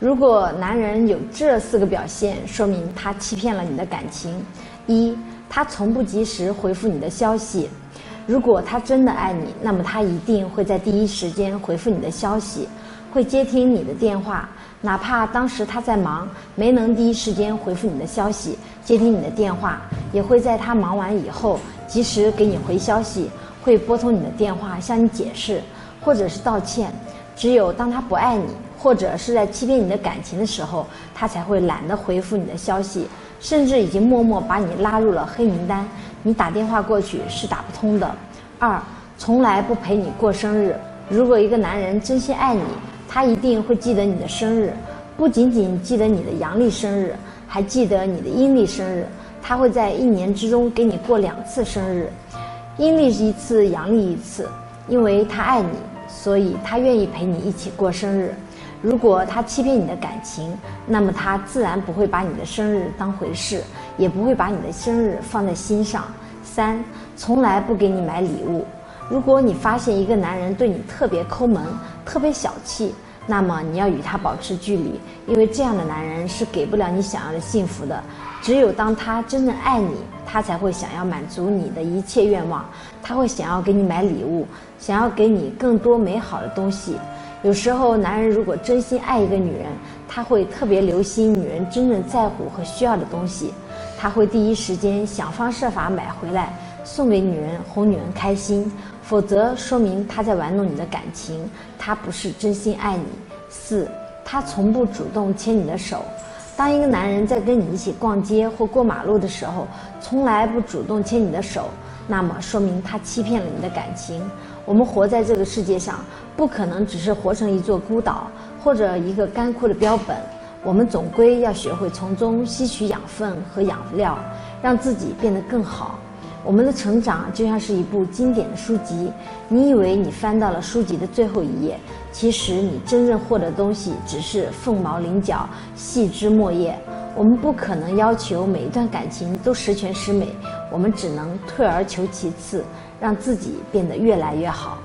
如果男人有这四个表现，说明他欺骗了你的感情：一，他从不及时回复你的消息。如果他真的爱你，那么他一定会在第一时间回复你的消息，会接听你的电话，哪怕当时他在忙，没能第一时间回复你的消息、接听你的电话，也会在他忙完以后及时给你回消息，会拨通你的电话向你解释，或者是道歉。只有当他不爱你，或者是在欺骗你的感情的时候，他才会懒得回复你的消息，甚至已经默默把你拉入了黑名单。你打电话过去是打不通的。二，从来不陪你过生日。如果一个男人真心爱你，他一定会记得你的生日，不仅仅记得你的阳历生日，还记得你的阴历生日。他会在一年之中给你过两次生日，阴历一次，阳历一次，因为他爱你。所以他愿意陪你一起过生日。如果他欺骗你的感情，那么他自然不会把你的生日当回事，也不会把你的生日放在心上。三，从来不给你买礼物。如果你发现一个男人对你特别抠门、特别小气，那么你要与他保持距离，因为这样的男人是给不了你想要的幸福的。只有当他真正爱你，他才会想要满足你的一切愿望，他会想要给你买礼物，想要给你更多美好的东西。有时候，男人如果真心爱一个女人，他会特别留心女人真正在乎和需要的东西，他会第一时间想方设法买回来送给女人，哄女人开心。否则，说明他在玩弄你的感情，他不是真心爱你。四，他从不主动牵你的手。当一个男人在跟你一起逛街或过马路的时候，从来不主动牵你的手，那么说明他欺骗了你的感情。我们活在这个世界上，不可能只是活成一座孤岛或者一个干枯的标本。我们总归要学会从中吸取养分和养料，让自己变得更好。我们的成长就像是一部经典的书籍，你以为你翻到了书籍的最后一页，其实你真正获得东西只是凤毛麟角、细枝末叶。我们不可能要求每一段感情都十全十美，我们只能退而求其次，让自己变得越来越好。